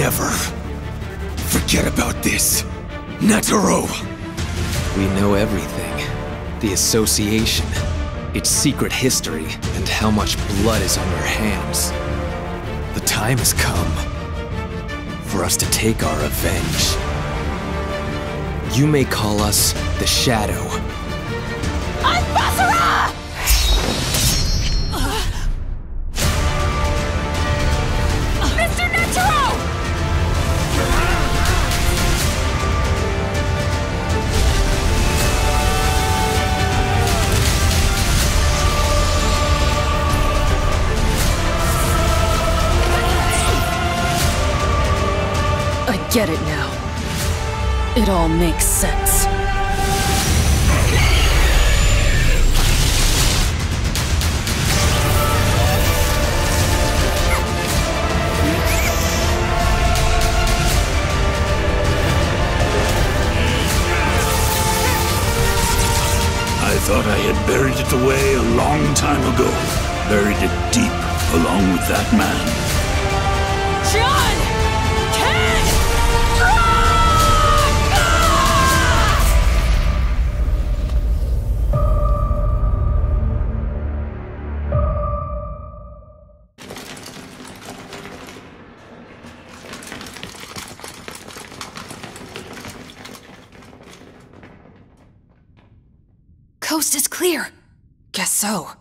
Never. Forget about this. Netero! We know everything. The association, its secret history, and how much blood is on your hands. The time has come for us to take our revenge. You may call us the Shadow, I get it now. It all makes sense. I thought I had buried it away a long time ago. Buried it deep, along with that man. Coast is clear. Guess so.